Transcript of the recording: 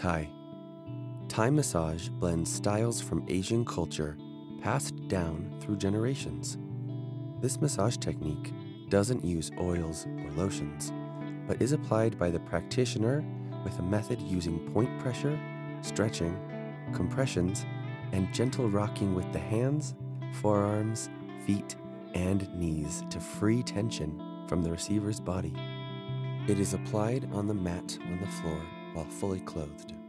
Thai. Thai massage blends styles from Asian culture passed down through generations. This massage technique doesn't use oils or lotions, but is applied by the practitioner with a method using point pressure, stretching, compressions, and gentle rocking with the hands, forearms, feet, and knees to free tension from the receiver's body. It is applied on the mat on the floor while fully clothed.